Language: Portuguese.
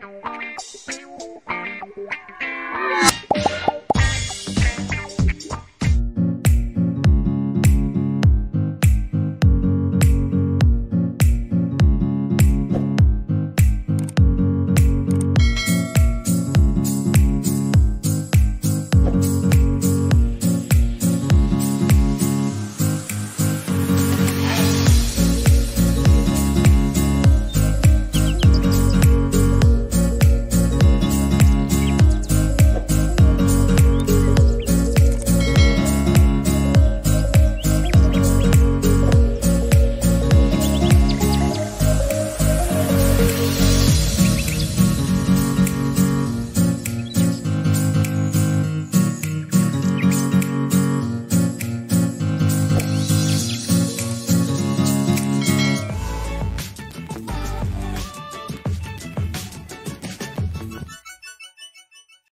Música